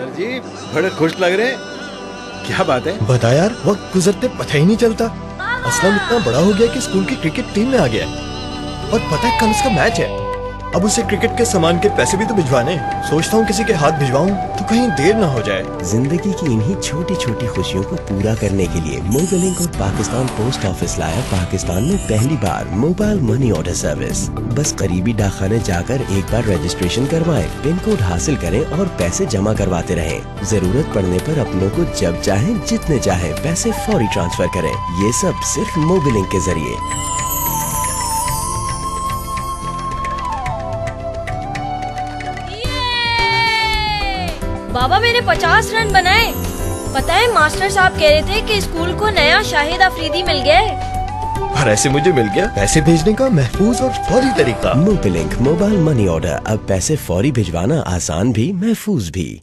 Sir जी, बड़े खुश लग रहे हैं। क्या बात है? बता यार, वक्त गुजरते पता ही नहीं चलता। असलम इतना बड़ा हो गया कि स्कूल की क्रिकेट टीम में आ गया और पता है कल उसका मैच है। अब उसे क्रिकेट के सामान के पैसे भी तो भिजवाने। सोचता हूँ किसी के हाथ भिजवाऊं तो कहीं देर ना हो जाए। ज़िंदगी की इन्हीं छोटी छोटी खुशियों को पूरा करने के लिए मोबिलिंक और पाकिस्तान पोस्ट ऑफ़िस लाया पाकिस्तान में पहली बार मोबाइल मनी ऑर्डर सर्विस बस करीबी डाकखाने जाकर एक बार रजिस्ट्रेशन करवाए पिन कोड हासिल करें और पैसे जमा करवाते रहे। ज़रूरत पड़ने आरोप अपनों को जब चाहे, जितने चाहे पैसे फौरी ट्रांसफ़र करें। ये सब सिर्फ़ मोबिलिंक के ज़रिए। बाबा मैंने पचास रन बनाए। पता है मास्टर साहब कह रहे थे कि स्कूल को नया शाहिद अफरीदी मिल गया है। और ऐसे मुझे मिल गया। पैसे भेजने का महफूज और फौरी तरीका। मोबिलिंक मोबाइल मनी ऑर्डर अब पैसे फौरी भिजवाना आसान भी महफूज भी।